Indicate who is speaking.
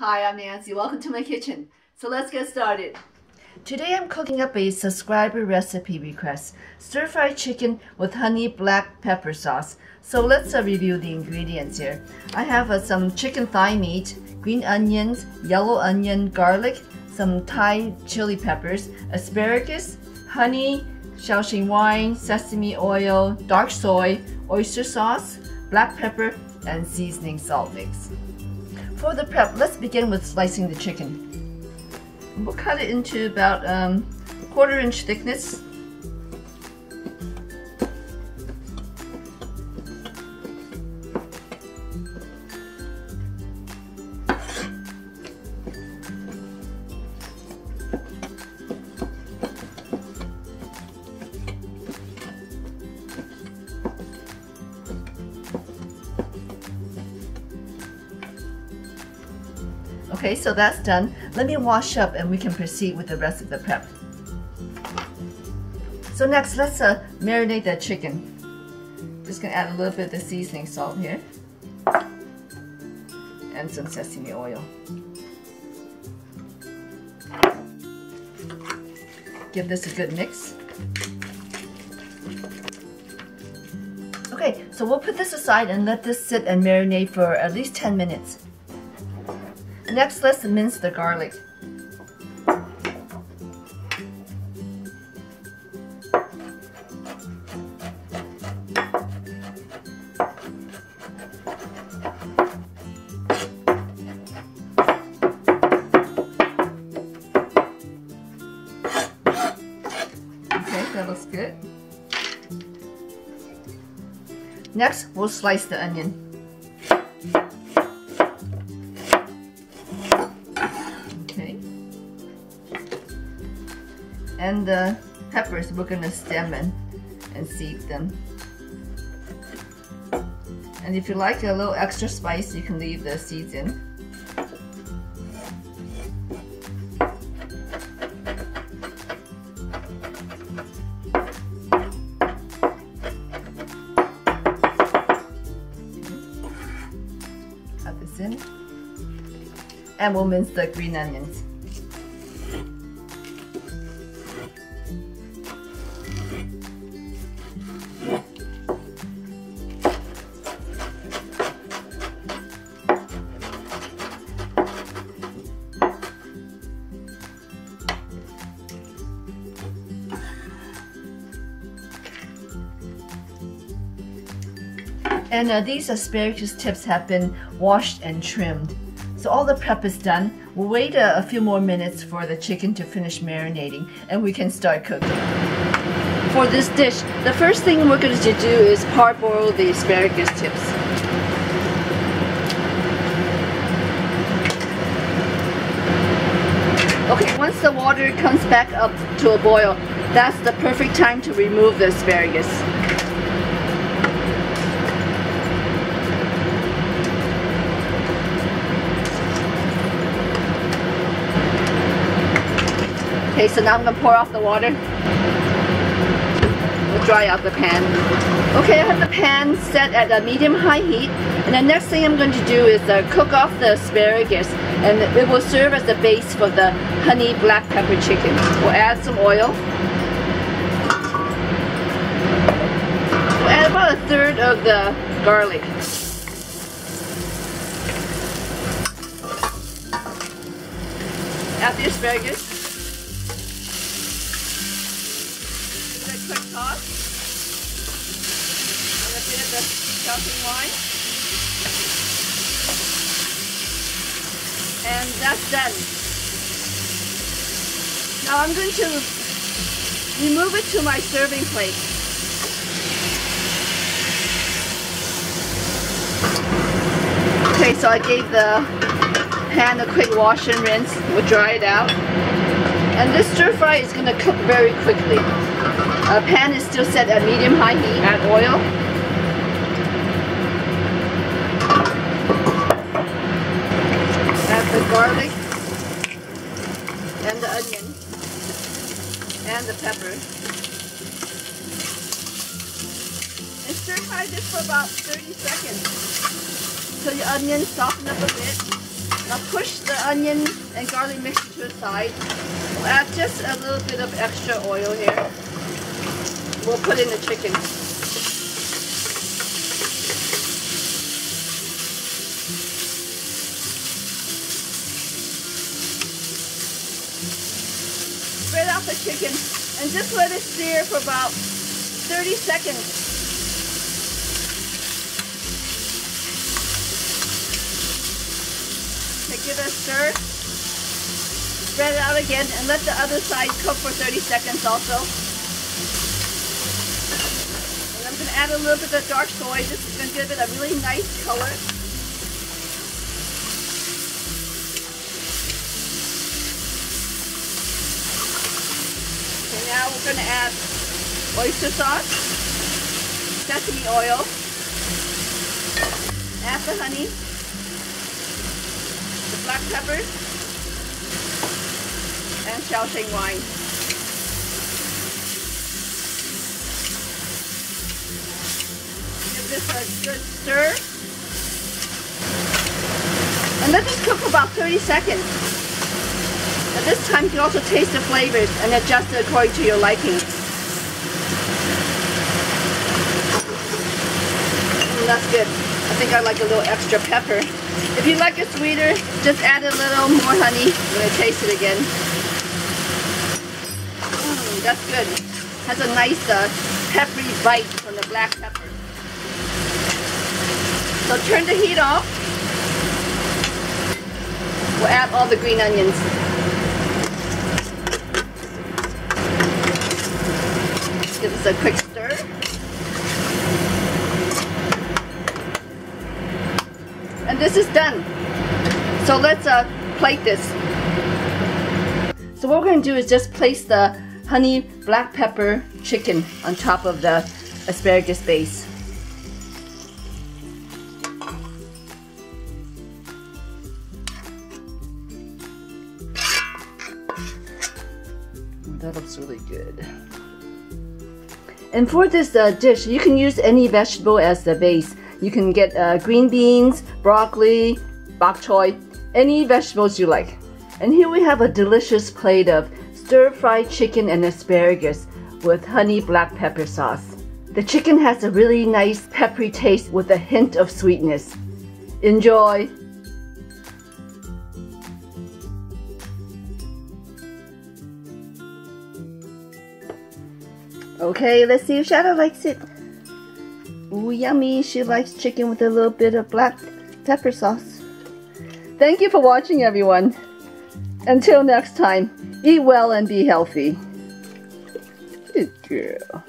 Speaker 1: Hi, I'm Nancy. Welcome to my kitchen. So let's get started.
Speaker 2: Today I'm cooking up a subscriber recipe request, stir-fried chicken with honey black pepper sauce. So let's uh, review the ingredients here. I have uh, some chicken thigh meat, green onions, yellow onion, garlic, some Thai chili peppers, asparagus, honey, Shaoxing wine, sesame oil, dark soy, oyster sauce, black pepper, and seasoning salt mix. For the prep, let's begin with slicing the chicken. We'll cut it into about um, quarter inch thickness. Okay, so that's done. Let me wash up and we can proceed with the rest of the prep. So next, let's uh, marinate that chicken. Just gonna add a little bit of the seasoning salt here. And some sesame oil. Give this a good mix. Okay, so we'll put this aside and let this sit and marinate for at least 10 minutes. Next, let's mince the garlic. Okay, that looks good. Next, we'll slice the onion. And the peppers. We're gonna stem and, and seed them. And if you like a little extra spice you can leave the seeds in. Cut this in. And we'll mince the green onions And uh, these asparagus tips have been washed and trimmed. So all the prep is done. We'll wait a, a few more minutes for the chicken to finish marinating and we can start cooking. For this dish, the first thing we're going to do is parboil the asparagus tips. Okay, once the water comes back up to a boil, that's the perfect time to remove the asparagus. Okay, so now I'm gonna pour off the water. We'll dry out the pan. Okay, I have the pan set at a medium-high heat. And the next thing I'm going to do is uh, cook off the asparagus. And it will serve as the base for the honey black pepper chicken. We'll add some oil. We'll add about a third of the garlic. Add the asparagus. Toss. And a bit of the Shaoxing wine. And that's done. Now I'm going to remove it to my serving plate. Okay, so I gave the pan a quick wash and rinse. We'll dry it out. And this stir fry is going to cook very quickly. A pan is still set at medium-high heat. Add oil. Add the garlic and the onion and the pepper. And stir fry this for about 30 seconds. So the onions soften up a bit. Now push the onion and garlic mixture to the side. We'll add just a little bit of extra oil here. We'll put in the chicken. Spread out the chicken and just let it sear for about 30 seconds. give it a stir. Spread it out again and let the other side cook for 30 seconds also. Add a little bit of dark soy. This is going to give it a really nice color. Okay, now we're going to add oyster sauce, sesame oil, add the honey, the black peppers, and Shaoxing wine. Give this a good stir. And let this cook for about 30 seconds. At this time, you can also taste the flavors and adjust it according to your liking. Mm, that's good. I think I like a little extra pepper. If you like it sweeter, just add a little more honey. I'm going to taste it again. Mmm, that's good. Has a nice uh, peppery bite from the black pepper. So turn the heat off. We'll add all the green onions. Give this a quick stir. And this is done. So let's uh, plate this. So what we're going to do is just place the honey black pepper chicken on top of the asparagus base. That looks really good. And for this uh, dish, you can use any vegetable as the base. You can get uh, green beans, broccoli, bok choy, any vegetables you like. And here we have a delicious plate of stir-fried chicken and asparagus with honey black pepper sauce. The chicken has a really nice peppery taste with a hint of sweetness. Enjoy! Okay, let's see if Shadow likes it. Ooh, yummy. She likes chicken with a little bit of black pepper sauce. Thank you for watching, everyone. Until next time, eat well and be healthy. Good girl.